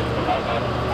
ると